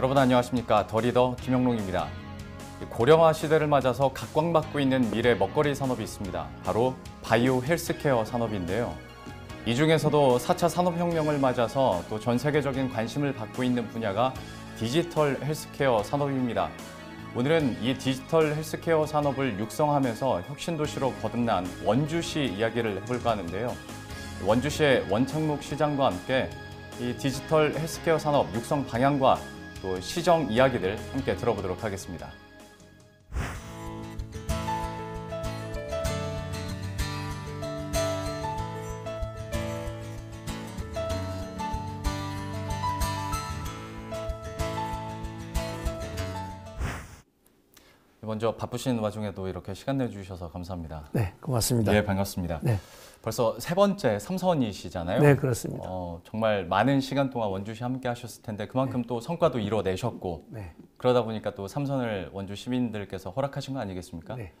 여러분 안녕하십니까 더리더 김영롱입니다. 고령화 시대를 맞아서 각광받고 있는 미래 먹거리 산업이 있습니다. 바로 바이오 헬스케어 산업인데요. 이 중에서도 4차 산업혁명을 맞아서 또 전 세계적인 관심을 받고 있는 분야가 디지털 헬스케어 산업입니다. 오늘은 이 디지털 헬스케어 산업을 육성하면서 혁신도시로 거듭난 원주시 이야기를 해볼까 하는데요. 원주시의 원창묵 시장과 함께 이 디지털 헬스케어 산업 육성 방향과 또 시정 이야기들 함께 들어보도록 하겠습니다. 먼저 바쁘신 와중에도 이렇게 시간 내주셔서 감사합니다. 네, 고맙습니다. 예, 반갑습니다. 네. 벌써 세 번째 삼선이시잖아요. 네, 그렇습니다. 어, 정말 많은 시간 동안 원주시 함께 하셨을 텐데 그만큼 또 성과도 이뤄내셨고 네. 그러다 보니까 또 삼선을 원주 시민들께서 허락하신 거 아니겠습니까? 네.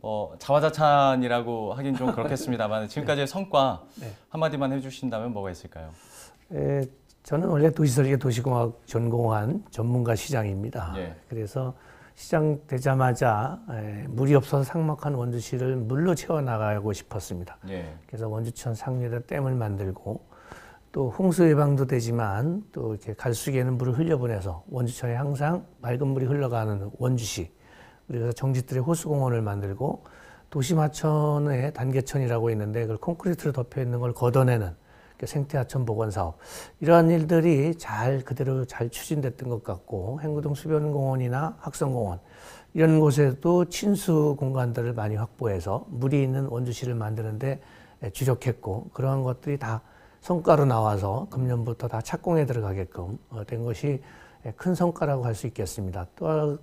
어, 자화자찬이라고 하긴 좀 그렇겠습니다만 지금까지의 성과 네. 한마디만 해주신다면 뭐가 있을까요? 에, 저는 원래 도시설계 도시공학 전공한 전문가 시장입니다. 예. 그래서 시장 되자마자 에, 물이 없어서 삭막한 원주시를 물로 채워나가고 싶었습니다. 예. 그래서 원주천 상류에다 댐을 만들고 또 홍수 예방도 되지만 또 이렇게 갈수기에는 물을 흘려보내서 원주천에 항상 맑은 물이 흘러가는 원주시 그래서 정지들의 호수공원을 만들고 도시마천의 단계천이라고 있는데 그걸 콘크리트로 덮여 있는 걸 걷어내는 그 생태하천 복원 사업 이러한 일들이 잘 그대로 잘 추진됐던 것 같고 행구동 수변공원이나 학성공원 이런 곳에도 친수 공간들을 많이 확보해서 물이 있는 원주시를 만드는데 주력했고 그러한 것들이 다 성과로 나와서 금년부터 다 착공에 들어가게끔 어, 된 것이 큰 성과라고 할 수 있겠습니다. 또,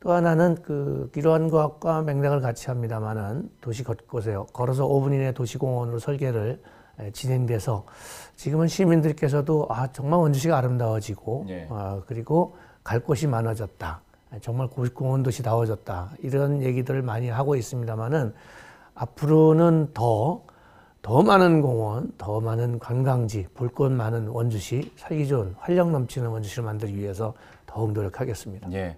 또 하나는 그 이러한 것과 맥락을 같이 합니다만은 도시 곳곳에 걸어서 5분 이내 도시공원으로 설계를 진행돼서 지금은 시민들께서도 아 정말 원주시가 아름다워지고 예. 아, 그리고 갈 곳이 많아졌다. 정말 공원 도시다워졌다. 이런 얘기들을 많이 하고 있습니다만은 앞으로는 더, 더 많은 공원, 더 많은 관광지, 볼 것 많은 원주시, 살기 좋은 활력 넘치는 원주시를 만들기 위해서 더욱 노력하겠습니다. 예.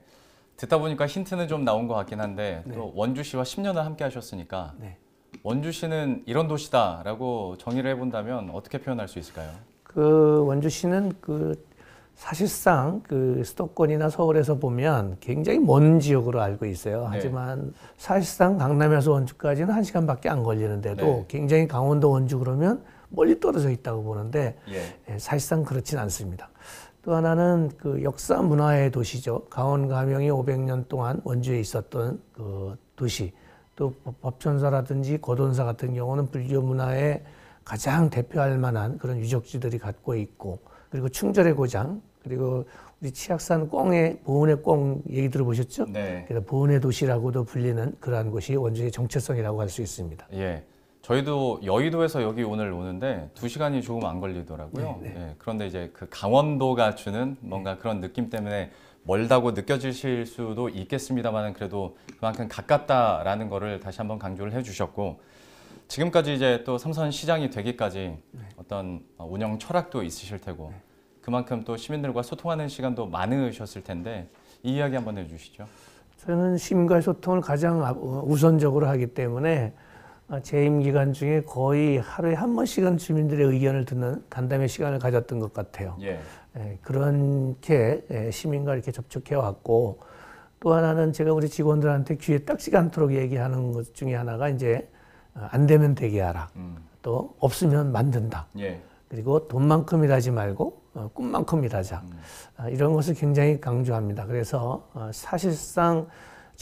듣다 보니까 힌트는 좀 나온 것 같긴 한데 또 원주시와 10년을 함께 하셨으니까 네. 원주시는 이런 도시다라고 정의를 해본다면 어떻게 표현할 수 있을까요? 그 원주시는 그 사실상 그 수도권이나 서울에서 보면 굉장히 먼 지역으로 알고 있어요. 네. 하지만 사실상 강남에서 원주까지는 한 시간밖에 안 걸리는데도 네. 굉장히 강원도 원주 그러면 멀리 떨어져 있다고 보는데 예. 예, 사실상 그렇진 않습니다. 또 하나는 그 역사 문화의 도시죠. 강원 가명이 500년 동안 원주에 있었던 그 도시. 또 법- 법천사라든지 고돈사 같은 경우는 불교 문화의 가장 대표할 만한 그런 유적지들이 갖고 있고 그리고 충절의 고장 그리고 우리 치악산 꽁의 보은의 꽁 얘기 들어보셨죠? 네. 그래서 보은의 도시라고도 불리는 그러한 곳이 원주의 정체성이라고 할 수 있습니다. 예. 저희도 여의도에서 여기 오늘 오는데 두 시간이 조금 안 걸리더라고요. 네, 예. 그런데 이제 그 강원도가 주는 뭔가 그런 느낌 때문에 멀다고 느껴지실 수도 있겠습니다만 그래도 그만큼 가깝다라는 거를 다시 한번 강조를 해주셨고 지금까지 이제 또 삼선 시장이 되기까지 어떤 운영 철학도 있으실 테고 그만큼 또 시민들과 소통하는 시간도 많으셨을 텐데 이 이야기 한번 해주시죠. 저는 시민과의 소통을 가장 우선적으로 하기 때문에 어, 재임 기간 중에 거의 하루에 한 번씩은 주민들의 의견을 듣는 간담회 시간을 가졌던 것 같아요. 예. 예, 그렇게 예, 시민과 이렇게 접촉해 왔고 또 하나는 제가 우리 직원들한테 귀에 딱지가 않도록 얘기하는 것 중에 하나가 이제 어, 안 되면 되게 하라. 음. 또 없으면 만든다. 예. 그리고 돈만큼 일하지 말고 어, 꿈만큼 일하자. 아, 이런 것을 굉장히 강조합니다. 그래서 어, 사실상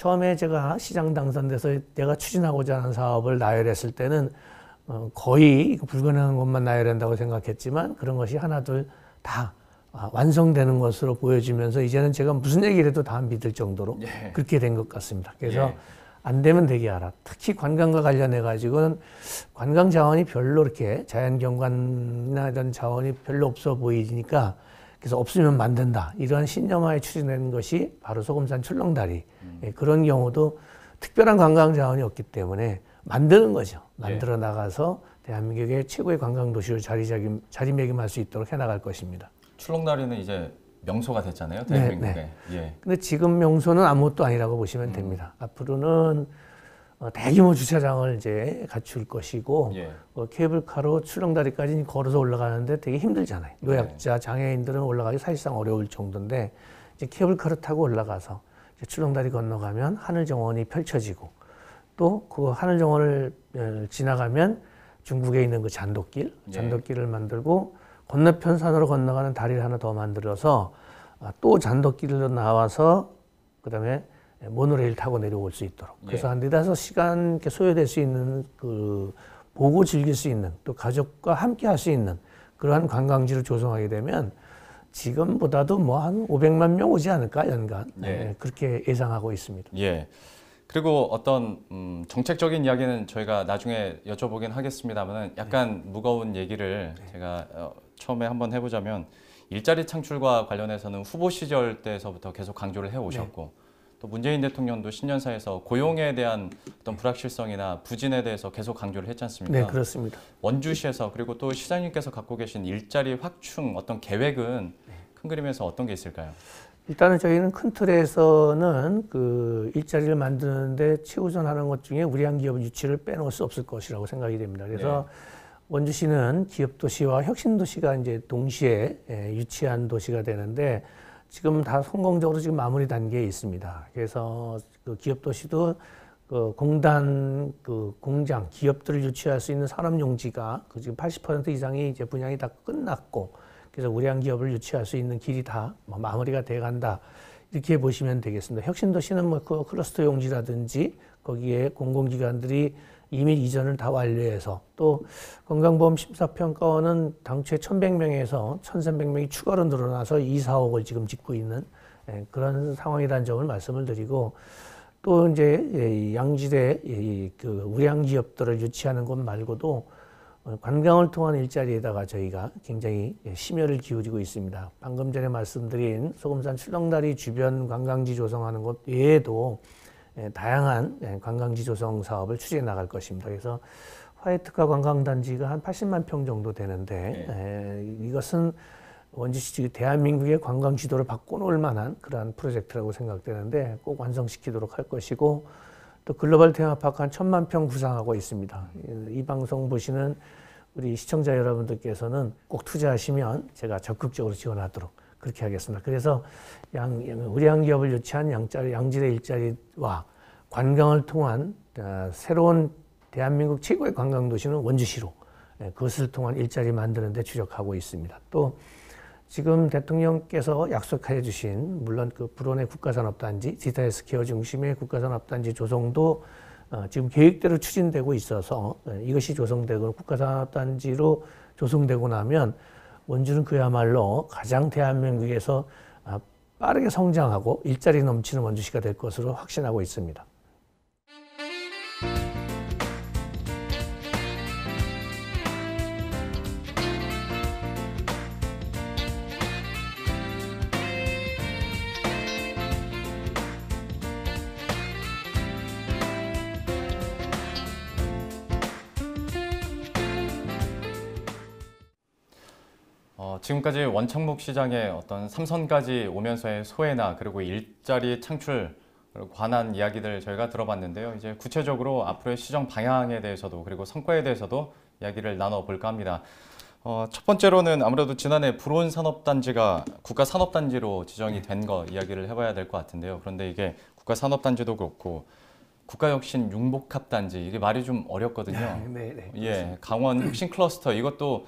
처음에 제가 시장 당선돼서 내가 추진하고자 하는 사업을 나열했을 때는 어, 거의 이거 불가능한 것만 나열한다고 생각했지만 그런 것이 하나둘 다 아, 완성되는 것으로 보여지면서 이제는 제가 무슨 얘기를 해도 다 믿을 정도로 예. 그렇게 된 것 같습니다. 그래서 예. 안 되면 되게 하라. 특히 관광과 관련해 가지고는 관광 자원이 별로 이렇게 자연 경관이나 이런 자원이 별로 없어 보이니까 그래서 없으면 만든다. 이러한 신념하에 추진된 것이 바로 소금산 출렁다리. 예, 그런 경우도 특별한 관광 자원이 없기 때문에 만드는 거죠. 만들어 나가서 대한민국의 최고의 관광 도시로 자리자김, 자리매김할 수 있도록 해나갈 것입니다. 출렁다리는 이제 명소가 됐잖아요. 네, 대한민국에. 예. 근데 지금 명소는 아무것도 아니라고 보시면 됩니다. 앞으로는 어, 대규모 주차장을 이제 갖출 것이고 예. 어, 케이블카로 출렁다리까지 걸어서 올라가는데 되게 힘들잖아요. 노약자, 장애인들은 올라가기 사실상 어려울 정도인데 이제 케이블카를 타고 올라가서 이제 출렁다리 건너가면 하늘 정원이 펼쳐지고 또 그 하늘 정원을 어, 지나가면 중국에 있는 그 잔도길, 예. 잔도길을 만들고 건너편 산으로 건너가는 다리를 하나 더 만들어서 아, 또 잔도길로 나와서 그다음에 모노레일 타고 내려올 수 있도록 그래서 예. 한 네다섯 시간 이렇게 소요될 수 있는 그 보고 즐길 수 있는 또 가족과 함께 할 수 있는 그러한 관광지를 조성하게 되면 지금보다도 뭐 한 500만 명 오지 않을까 연간 예. 네, 그렇게 예상하고 있습니다. 예. 그리고 어떤 음, 정책적인 이야기는 저희가 나중에 여쭤보긴 하겠습니다만 약간 무거운 얘기를 제가 어, 처음에 한번 해보자면 일자리 창출과 관련해서는 후보 시절 때서부터 계속 강조를 해오셨고 또 문재인 대통령도 신년사에서 고용에 대한 어떤 불확실성이나 부진에 대해서 계속 강조를 했지 않습니까? 네, 그렇습니다. 원주시에서 그리고 또 시장님께서 갖고 계신 일자리 확충 어떤 계획은 큰 그림에서 어떤 게 있을까요? 일단은 저희는 큰 틀에서는 그 일자리를 만드는데 최우선하는 것 중에 우리 한 기업 유치를 빼놓을 수 없을 것이라고 생각이 됩니다. 그래서 원주시는 기업 도시와 혁신 도시가 이제 동시에 예, 유치한 도시가 되는데 지금 다 성공적으로 지금 마무리 단계에 있습니다. 그래서 그 기업 도시도 그 공단 그 공장 기업들을 유치할 수 있는 산업 용지가 그 지금 80% 이상이 이제 분양이 다 끝났고 그래서 우량 기업을 유치할 수 있는 길이 다 뭐 마무리가 돼 간다. 이렇게 보시면 되겠습니다. 혁신도시는 뭐 그 클러스터 용지라든지 거기에 공공기관들이 이미 이전을 다 완료해서 또 건강보험 심사평가원은 당초에 1,100명에서 1,300명이 추가로 늘어나서 2, 4억을 지금 짓고 있는 예, 그런 상황이라는 점을 말씀을 드리고 또 이제 이 양질의 이그 우량 기업들을 유치하는 것 말고도 어, 관광을 통한 일자리에다가 저희가 굉장히 예, 심혈을 기울이고 있습니다. 방금 전에 말씀드린 소금산 출렁다리 주변 관광지 조성하는 것 외에도 예, 다양한 예, 관광지 조성 사업을 추진해 나갈 것입니다. 그래서 화이트카 관광단지가 한 80만 평 정도 되는데 예, 이것은 원주시 측이 대한민국의 관광 지도를 바꿔놓을 만한 그러한 프로젝트라고 생각되는데 꼭 완성시키도록 할 것이고 또 글로벌 테마파크 한 천만 평 구상하고 있습니다. 이 방송 보시는 우리 시청자 여러분들께서는 꼭 투자하시면 제가 적극적으로 지원하도록 그렇게 하겠습니다. 그래서 양, 양- 우량 기업을 유치한 양자리, 양질의 일자리와 관광을 통한 어, 새로운 대한민국 최고의 관광 도시는 원주시로 예, 그것을 통한 일자리 만드는 데 주력하고 있습니다. 또 지금 대통령께서 약속해 주신 물론 그 부론의 국가산업단지 디지털 헬스케어 중심의 국가산업단지 조성도 어, 지금 계획대로 추진되고 있어서 예, 이것이 조성되고 국가산업단지로 조성되고 나면 원주는 그야말로 가장 대한민국에서 아, 빠르게 성장하고 일자리 넘치는 원주시가 될 것으로 확신하고 있습니다. 지금까지 원창목 시장의 어떤 삼선까지 오면서의 소외나 그리고 일자리 창출 관한 이야기들 저희가 들어봤는데요. 이제 구체적으로 앞으로의 시정 방향에 대해서도 그리고 성과에 대해서도 이야기를 나눠볼까 합니다. 어, 첫 번째로는 아무래도 지난해 불온 산업단지가 국가 산업단지로 지정이 된 거 이야기를 해봐야 될 것 같은데요. 그런데 이게 국가 산업단지도 그렇고 국가혁신 융복합단지 이게 말이 좀 어렵거든요. 네, 네. 예, 강원 혁신 클러스터 이것도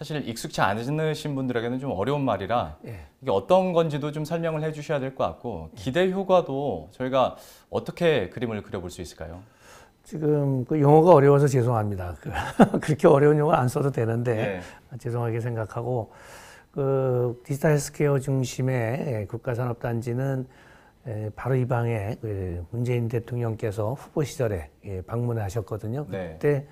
사실 익숙치 않으신 분들에게는 좀 어려운 말이라 예. 이게 어떤 건지도 좀 설명을 해주셔야 될 것 같고 기대 효과도 저희가 어떻게 그림을 그려볼 수 있을까요? 지금 그 용어가 어려워서 죄송합니다. 그- 그렇게 어려운 용어 안 써도 되는데 네. 죄송하게 생각하고 그 디지털 헬스케어 중심의 국가산업단지는 에, 바로 이 방에 그 문재인 대통령께서 후보 시절에 예, 방문하셨거든요. 네. 그때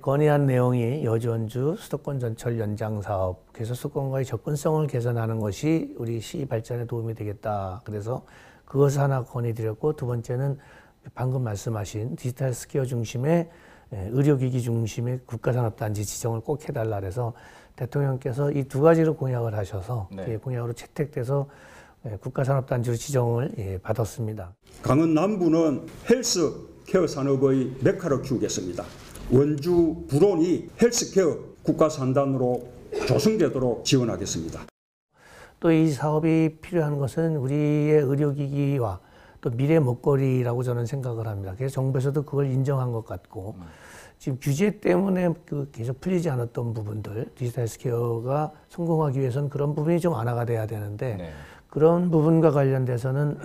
건의한 내용이 여주원주 수도권 전철 연장 사업, 그래서 수도권과의 접근성을 개선하는 것이 우리 시 발전에 도움이 되겠다. 그래서 그것을 하나 건의드렸고 두 번째는 방금 말씀하신 디지털 헬스케어 중심의 예, 의료기기 중심의 국가산업단지 지정을 꼭 해달라 그래서 대통령께서 이 두 가지로 공약을 하셔서 네. 예, 공약으로 채택돼서 예, 국가산업단지로 지정을 예, 받았습니다. 강원 남부는 헬스 케어 산업의 메카로 키우겠습니다. 원주 부론이 헬스케어 국가산단으로 조성되도록 지원하겠습니다. 또 이 사업이 필요한 것은 우리의 의료기기와 또 미래 먹거리라고 저는 생각을 합니다. 그래서 정부에서도 그걸 인정한 것 같고 지금 규제 때문에 그 계속 풀리지 않았던 부분들 디지털 헬스케어가 성공하기 위해서는 그런 부분이 좀 완화가 돼야 되는데 네. 그런 부분과 관련돼서는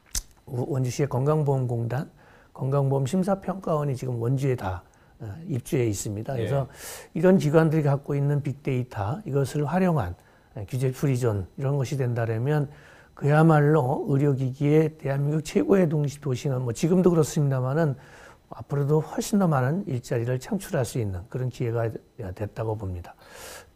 원주시의 건강보험공단 건강보험 심사평가원이 지금 원주에 다 어, 입주해 있습니다. 그래서 이런 기관들이 갖고 있는 빅데이터 이것을 활용한 예, 규제 프리존 이런 것이 된다면 그야말로 의료기기의 대한민국 최고의 동시 도시는 뭐 지금도 그렇습니다만은 앞으로도 훨씬 더 많은 일자리를 창출할 수 있는 그런 기회가 됐다고 봅니다.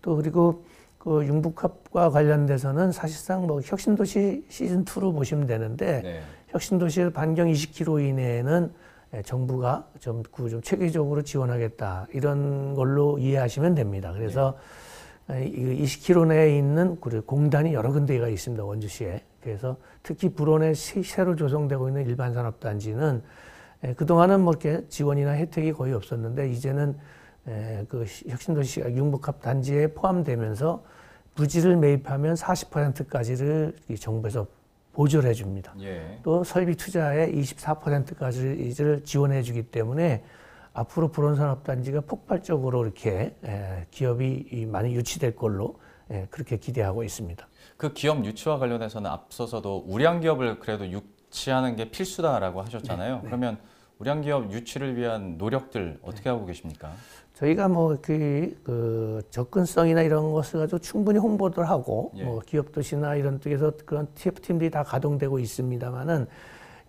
또 그리고 그 융복합과 관련돼서는 사실상 뭐 혁신도시 시즌 2로 보시면 되는데 네. 혁신도시 반경 20km 이내에는 예, 정부가 좀, 그좀 체계적으로 지원하겠다 이런 걸로 이해하시면 됩니다. 그래서 예. 20km 내에 있는 그 공단이 여러 군데가 있습니다. 원주시에. 그래서 특히 불원에 새- 새로 조성되고 있는 일반 산업단지는 예, 그동안은 뭐 이렇게 지원이나 혜택이 거의 없었는데 이제는 예, 그 시- 혁신도시가 융복합 단지에 포함되면서 부지를 매입하면 40%까지를 정부에서 보조를 해줍니다. 예. 또 설비 투자의 24%까지를 지원해 주기 때문에 앞으로 불온산업단지가 폭발적으로 이렇게 에, 기업이 이 많이 유치될 걸로 에, 그렇게 기대하고 있습니다. 그 기업 유치와 관련해서는 앞서서도 우량 기업을 그래도 유치하는 게 필수다라고 하셨잖아요. 그러면 우량 기업 유치를 위한 노력들 어떻게 하고 계십니까? 저희가 뭐그 그 접근성이나 이런 것을 가지고 충분히 홍보를 하고 예. 뭐 기업 도시나 이런 쪽에서 그런 TF팀들이 다 가동되고 있습니다만은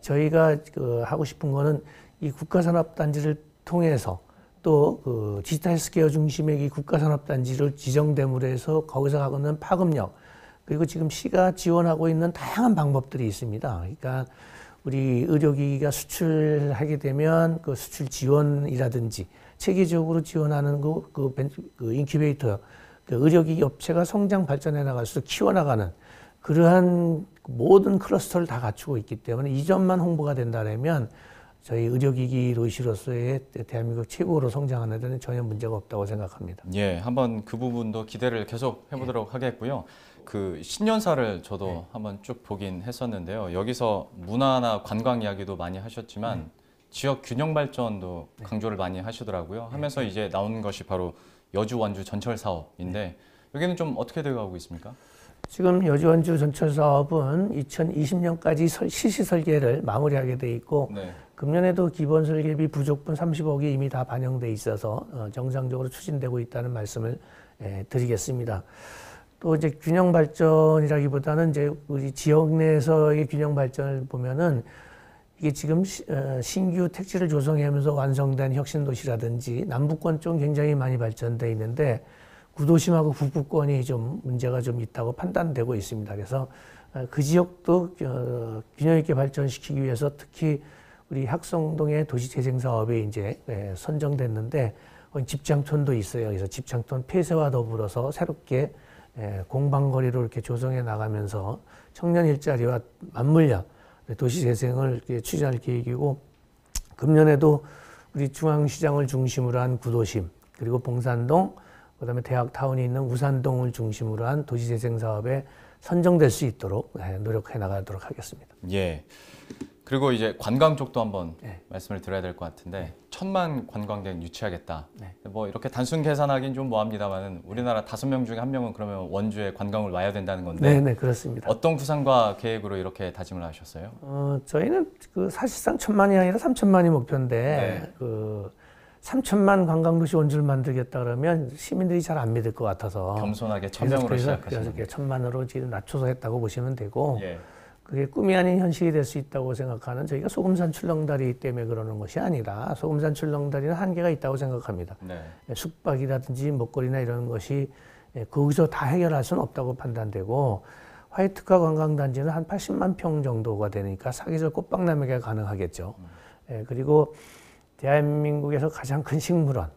저희가 그 하고 싶은 거는 이 국가산업단지를 통해서 또 그 디지털 헬스케어 중심의 이 국가산업단지를 지정됨으로 해서 거기서 하고 있는 파급력 그리고 지금 시가 지원하고 있는 다양한 방법들이 있습니다. 그러니까 우리 의료기기가 수출하게 되면 그 수출 지원이라든지 체계적으로 지원하는 그, 그, 벤- 그 인큐베이터, 그 의료기기 업체가 성장 발전해 나갈수록 키워나가는 그러한 모든 클러스터를 다 갖추고 있기 때문에 이 점만 홍보가 된다면 저희 의료기기 도시로서의 대한민국 최고로 성장하는 데는 전혀 문제가 없다고 생각합니다. 예, 한번 그 부분도 기대를 계속 해보도록 하겠고요. 그 신년사를 저도 네. 한번 쭉 보긴 했었는데요. 여기서 문화나 관광 이야기도 많이 하셨지만 네. 지역 균형 발전도 강조를 많이 하시더라고요. 하면서 네. 이제 나온 것이 바로 여주 완주 전철 사업인데 네. 여기는 좀 어떻게 되어가고 있습니까? 지금 여주 원주 전철 사업은 2020년까지 실시 설계를 마무리하게 돼 있고 네. 금년에도 기본 설계비 부족분 30억이 이미 다 반영돼 있어서 어, 정상적으로 추진되고 있다는 말씀을 예, 드리겠습니다. 또 이제 균형 발전이라기보다는 이제 우리 지역 내에서의 균형 발전을 보면은 이게 지금 시- 어, 신규 택지를 조성하면서 완성된 혁신도시라든지 남북권 쪽 굉장히 많이 발전돼 있는데 구도심하고 북부권이 좀 문제가 좀 있다고 판단되고 있습니다. 그래서 어, 그 지역도 어, 균형 있게 발전시키기 위해서 특히 우리 학성동의 도시재생 사업이 이제 예, 선정됐는데 집장촌도 있어요. 그래서 집장촌 폐쇄와 더불어서 새롭게 예, 공방거리로 이렇게 조성해 나가면서 청년 일자리와 맞물려 도시재생을 이렇게 추진할 계획이고 금년에도 우리 중앙시장을 중심으로 한 구도심 그리고 봉산동 그다음에 대학타운이 있는 우산동을 중심으로 한 도시재생 사업에 선정될 수 있도록 예, 노력해 나가도록 하겠습니다. 예. 그리고 이제 관광 쪽도 한번 네. 말씀을 드려야 될 것 같은데 천만 관광객 유치하겠다. 네. 뭐 이렇게 단순 계산하기는 좀 뭐합니다만은 우리나라 다섯 명 중에 한 명은 그러면 원주에 관광을 와야 된다는 건데 네, 네, 그렇습니다. 어떤 구상과 계획으로 이렇게 다짐을 하셨어요? 어, 저희는 그 사실상 천만이 아니라 삼천만이 목표인데 네. 그 삼천만 관광도시 원주를 만들겠다 그러면 시민들이 잘 안 믿을 것 같아서 겸손하게 천명으로 시작하시는 그래서 천만으로 지금 낮춰서 했다고 보시면 되고 예. 그게 꿈이 아닌 현실이 될 수 있다고 생각하는 저희가 소금산 출렁다리 때문에 그러는 것이 아니라 소금산 출렁다리는 한계가 있다고 생각합니다. 네. 숙박이라든지 먹거리나 이런 것이 예, 거기서 다 해결할 수는 없다고 판단되고 화이트카 관광단지는 한 80만 평 정도가 되니까 사계절 꽃박람회가 가능하겠죠. 예, 그리고 대한민국에서 가장 큰 식물원.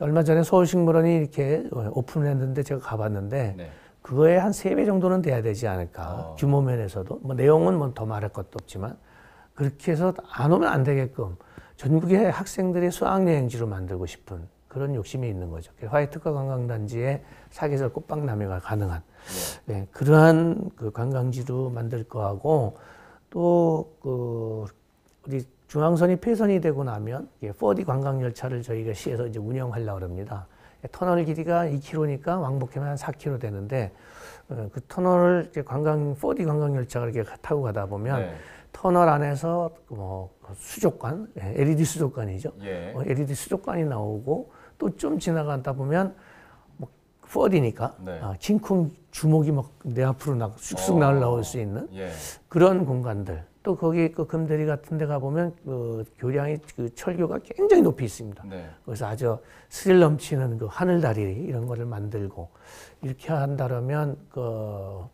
얼마 전에 서울식물원이 이렇게 오픈했는데 제가 가봤는데 네. 그거에 한 세 배 정도는 돼야 되지 않을까. 어. 규모 면에서도. 뭐 내용은 뭐 더 말할 것도 없지만 그렇게 해서 안 오면 안 되게끔 전국의 학생들이 수학여행지로 만들고 싶은 그런 욕심이 있는 거죠. 화이트카 관광단지에 사계절 꽃방 남해가 가능한 네, 그러한 그 관광지로 만들 거하고 또 그 우리 중앙선이 폐선이 되고 나면 4D 관광 열차를 저희가 시에서 이제 운영하려고 합니다. 터널 길이가 2km니까 왕복하면 한 4km 되는데 어, 그 터널을 관광 4D 관광 열차가 이렇게 타고 가다 보면 네. 터널 안에서 뭐 수족관, 예, LED 수족관이죠. 예. 어, LED 수족관이 나오고 또 좀 지나가다 보면 뭐 4D니까 네. 아, 킹콩 주먹이 막 내 앞으로 나 쑥쑥 어. 날라올 수 있는 예. 그런 공간들. 또 거기 그 금대리 같은 데 가보면 그 교량이 그 철교가 굉장히 높이 있습니다. 네. 그래서 아주 스릴 넘치는 그 하늘다리 이런 거를 만들고 이렇게 한다면 그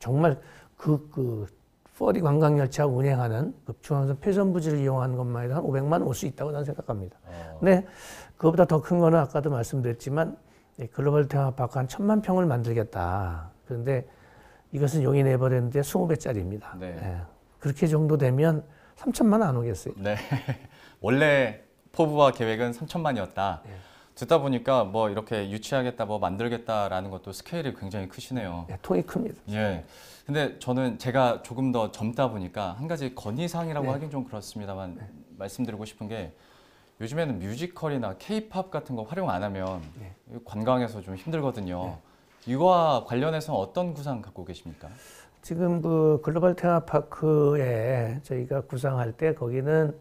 정말 그, 그 4D 관광열차 운행하는 그 중앙선 폐선부지를 이용하는 것만 해도 한 500만 원올수 있다고 저는 생각합니다. 어. 근데 그거보다 더 큰 거는 아까도 말씀드렸지만 이 글로벌 테마파크 한 천만 평을 만들겠다. 그런데 이것은 용인 에버랜드의 20배짜리입니다. 예. 네. 그렇게 정도 되면 3천만 원안 오겠어요. 네. 원래 포부와 계획은 3천만이었다. 예. 듣다 보니까 뭐 이렇게 유치하겠다, 뭐 만들겠다라는 것도 스케일이 굉장히 크시네요. 예, 통이 큽니다. 예. 근데 저는 제가 조금 더 젊다 보니까 한 가지 건의사항이라고 네. 하긴 좀 그렇습니다만 말씀드리고 싶은 게 요즘에는 뮤지컬이나 케이팝 같은 거 활용 안 하면 네. 관광에서 좀 힘들거든요. 이거와 관련해서 어떤 구상 갖고 계십니까? 지금 그 글로벌 테마파크에 저희가 구상할 때 거기는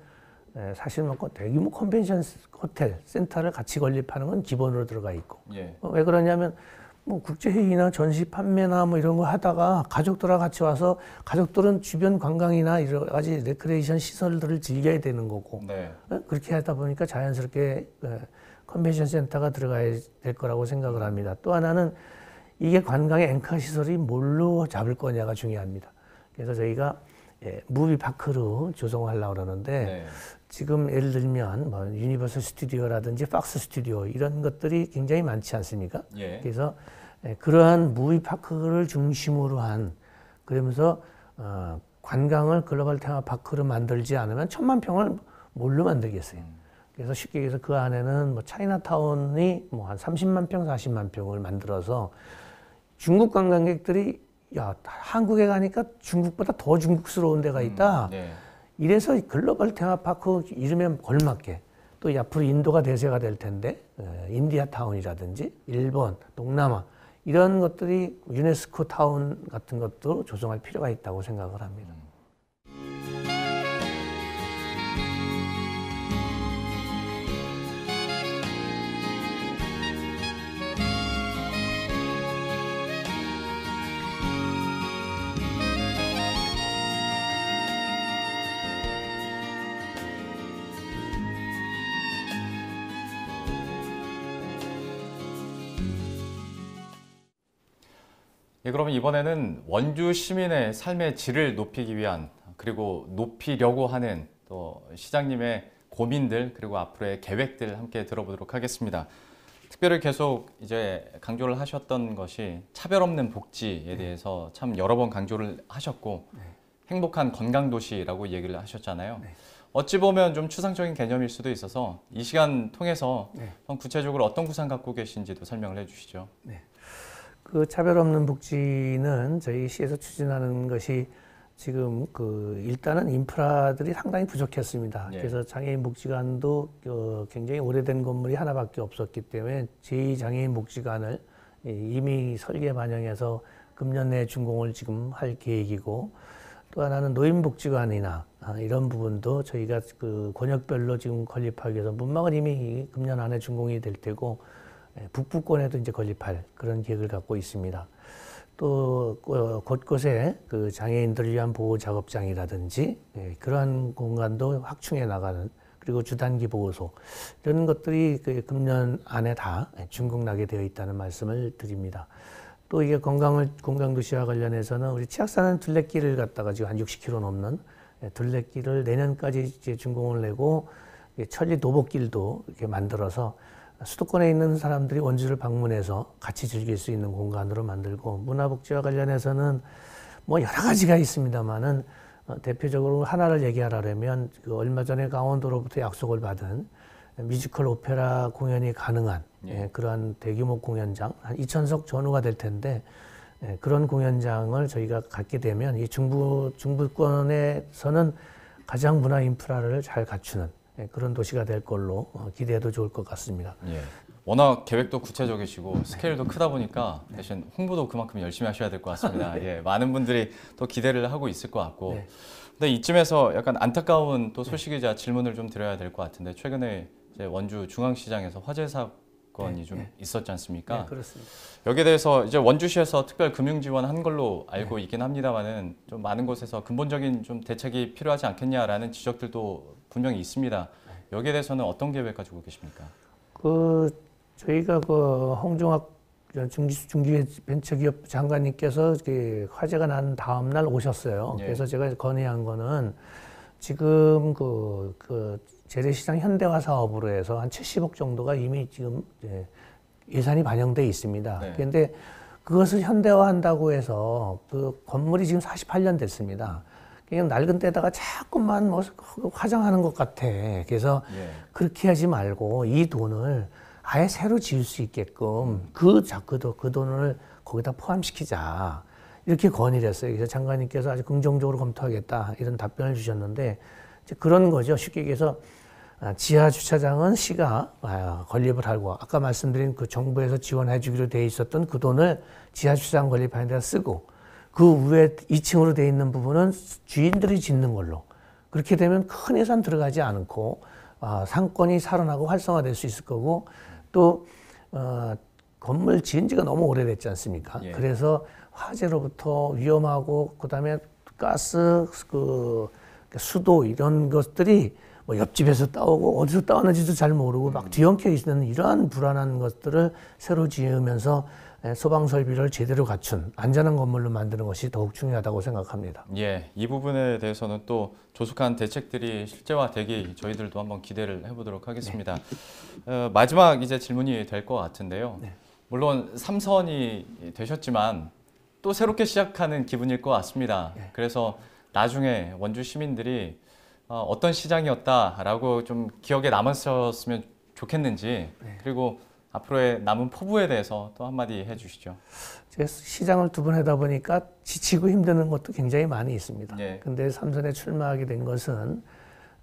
에, 사실 뭐 대규모 컨벤션 호텔 센터를 같이 건립하는 건 기본으로 들어가 있고 예. 어, 왜 그러냐면 뭐 국제회의나 전시 판매나 뭐 이런 거 하다가 가족들하고 같이 와서 가족들은 주변 관광이나 여러 가지 레크레이션 시설들을 즐겨야 되는 거고 네. 어, 그렇게 하다 보니까 자연스럽게 어, 컨벤션 센터가 들어가야 될 거라고 생각을 합니다. 또 하나는 이게 관광의 앵커 시설이 뭘로 잡을 거냐가 중요합니다. 그래서 저희가 예, movie park로 조성하려고 그러는데 네. 지금 예를 들면 뭐 유니버설 스튜디오라든지 폭스 스튜디오 이런 것들이 굉장히 많지 않습니까? 예. 그래서 예, 그러한 movie park를 중심으로 한 그러면서 어, 관광을 글로벌 테마 파크로 만들지 않으면 천만 평을 뭘로 만들겠어요? 그래서 쉽게 얘기해서 그 안에는 뭐 차이나타운이 뭐 한 30만 평, 40만 평을 만들어서 중국 관광객들이 야 한국에 가니까 중국보다 더 중국스러운 데가 있다. 네. 이래서 이 글로벌 테마파크 이름에 걸맞게 또 앞으로 인도가 대세가 될 텐데 어, 인디아 타운이라든지 일본, 동남아 이런 것들이 유네스코 타운 같은 것도 조성할 필요가 있다고 생각을 합니다. 예, 그러면 이번에는 원주 시민의 삶의 질을 높이기 위한 그리고 높이려고 하는 또 시장님의 고민들 그리고 앞으로의 계획들 함께 들어보도록 하겠습니다. 특별히 계속 이제 강조를 하셨던 것이 차별 없는 복지에 대해서 참 여러 번 강조를 하셨고 행복한 건강 도시라고 얘기를 하셨잖아요. 어찌 보면 좀 추상적인 개념일 수도 있어서 이 시간 통해서 네. 좀 구체적으로 어떤 구상 갖고 계신지도 설명을 해주시죠. 그 차별 없는 복지는 저희 시에서 추진하는 것이 지금 그 일단은 인프라들이 상당히 부족했습니다. 예. 그래서 장애인 복지관도 어, 굉장히 오래된 건물이 하나밖에 없었기 때문에 제2장애인 복지관을 이미 설계 반영해서 금년 내에 준공을 지금 할 계획이고 또 하나는 노인복지관이나 아, 이런 부분도 저희가 그 권역별로 지금 건립하기 위해서 문막은 이미 금년 안에 준공이 될 테고 예, 북부권에도 이제 건립할 그런 계획을 갖고 있습니다. 또 어, 곳곳에 그 장애인들을 위한 보호 작업장이라든지 예, 그러한 공간도 확충해 나가는 그리고 주단기 보호소 이런 것들이 그 금년 안에 다 준공나게 되어 있다는 말씀을 드립니다. 또 이게 건강을 건강 도시와 관련해서는 우리 치악산은 둘레길을 갖다가 지금 한 60km 넘는 예, 둘레길을 내년까지 이제 준공을 내고 이 천리 노복길도 이렇게 만들어서 수도권에 있는 사람들이 원주를 방문해서 같이 즐길 수 있는 공간으로 만들고 문화복지와 관련해서는 뭐 여러 가지가 있습니다만은 어, 대표적으로 하나를 얘기하라면 그 얼마 전에 강원도로부터 약속을 받은 뮤지컬 오페라 공연이 가능한 예, 그러한 대규모 공연장 한 2천석 전후가 될 텐데 예, 그런 공연장을 저희가 갖게 되면 이 중부 중부권에서는 가장 문화 인프라를 잘 갖추는 예, 그런 도시가 될 걸로 어, 기대해도 좋을 것 같습니다. 예. 워낙 계획도 구체적이시고 스케일도 크다 보니까 대신 홍보도 그만큼 열심히 하셔야 될 것 같습니다. 예, 많은 분들이 또 기대를 하고 있을 것 같고. 네. 근데 이쯤에서 약간 안타까운 또 소식이자 질문을 좀 드려야 될 것 같은데 최근에 원주 중앙시장에서 화재 사 건이 네, 좀 네. 있었지 않습니까? 네, 그렇습니다. 여기에 대해서 이제 원주시에서 특별 금융 지원한 걸로 알고 네. 있긴 합니다만은 좀 많은 곳에서 근본적인 좀 대책이 필요하지 않겠냐라는 지적들도 분명히 있습니다. 네. 여기에 대해서는 어떤 계획 가지고 계십니까? 그 저희가 그 홍종학 중기 중기벤처기업 장관님께서 그 화재가 난 다음 날 오셨어요. 예. 그래서 제가 건의한 거는 지금 그, 그 재래시장 현대화 사업으로 해서 한 70억 정도가 이미 지금 예산이 반영돼 있습니다. 네. 그런데 그것을 현대화한다고 해서 그 건물이 지금 48년 됐습니다. 그냥 낡은 데다가 자꾸만 뭐 화장하는 것 같아. 그래서 예. 그렇게 하지 말고 이 돈을 아예 새로 지을 수 있게끔 그, 자- 그, 돈- 그 돈을 거기다 포함시키자. 이렇게 건의를 했어요. 그래서 장관님께서 아주 긍정적으로 검토하겠다. 이런 답변을 주셨는데 이제 그런 거죠. 쉽게 얘기해서 아, 지하 주차장은 시가 아, 건립을 하고 아까 말씀드린 그 정부에서 지원해 주기로 돼 있었던 그 돈을 지하 주차장 건립하는 데다 쓰고 그 위에 2층으로 돼 있는 부분은 주인들이 짓는 걸로 그렇게 되면 큰 예산 들어가지 않고 아, 상권이 살아나고 활성화될 수 있을 거고 또 어, 건물 지은 지가 너무 오래됐지 않습니까? 예. 그래서 화재로부터 위험하고 그다음에 가스 그 수도 이런 것들이 뭐 옆집에서 따오고 어디서 따왔는지도 잘 모르고 막 뒤엉켜 있는 이러한 불안한 것들을 새로 지으면서 에, 소방 설비를 제대로 갖춘 안전한 건물로 만드는 것이 더욱 중요하다고 생각합니다. 예, 이 부분에 대해서는 또 조속한 대책들이 실제화되기 저희들도 한번 기대를 해보도록 하겠습니다. 어, 마지막 이제 질문이 될 것 같은데요. 네. 물론 삼선이 되셨지만 또 새롭게 시작하는 기분일 것 같습니다. 네. 그래서 나중에 원주 시민들이 어, 어떤 시장이었다라고 좀 기억에 남았었으면 좋겠는지 네. 그리고 앞으로의 남은 포부에 대해서 또 한마디 해주시죠. 시장을 두 번 하다 보니까 지치고 힘드는 것도 굉장히 많이 있습니다. 예. 근데 삼선에 출마하게 된 것은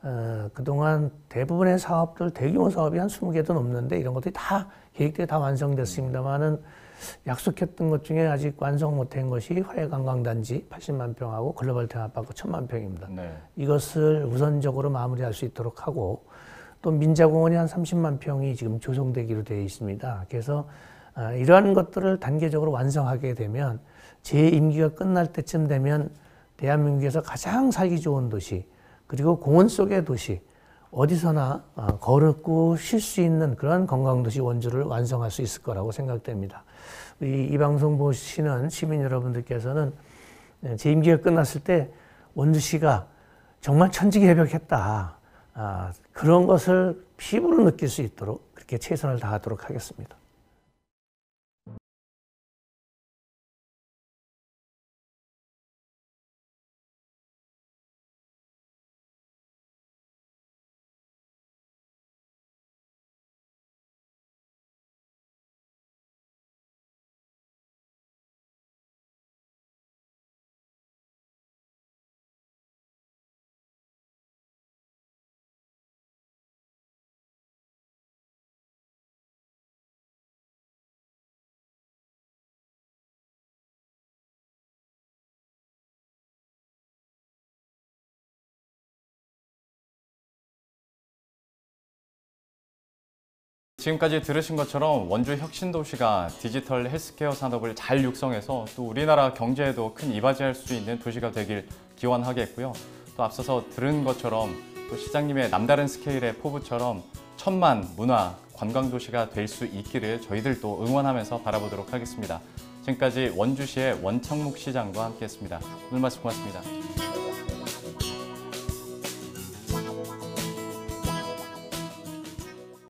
어, 그동안 대부분의 사업들 대규모 사업이 한 20개도 넘는데 이런 것들이 다 계획대로 다 완성됐습니다만은 약속했던 것 중에 아직 완성 못한 것이 화해관광단지 80만 평하고 글로벌 테마파크 1000만 평입니다. 네. 이것을 우선적으로 마무리할 수 있도록 하고 또 민자공원이 한 30만 평이 지금 조성되기로 되어 있습니다. 그래서 아, 이러한 것들을 단계적으로 완성하게 되면 제 임기가 끝날 때쯤 되면 대한민국에서 가장 살기 좋은 도시 그리고 공원 속의 도시 어디서나 아, 걸었고 쉴 수 있는 그런 관광도시 원주를 완성할 수 있을 거라고 생각됩니다. 이, 이 방송 보시는 시민 여러분들께서는 예, 제 임기가 끝났을 때 원주시가 정말 천지개벽했다. 아, 그런 것을 피부로 느낄 수 있도록 그렇게 최선을 다하도록 하겠습니다. 지금까지 들으신 것처럼 원주 혁신도시가 디지털 헬스케어 산업을 잘 육성해서 또 우리나라 경제에도 큰 이바지할 수 있는 도시가 되길 기원하겠고요. 또 앞서서 들은 것처럼 또 시장님의 남다른 스케일의 포부처럼 천만 문화 관광 도시가 될 수 있기를 저희들도 응원하면서 바라보도록 하겠습니다. 지금까지 원주시의 원창묵 시장과 함께했습니다. 오늘 말씀 고맙습니다.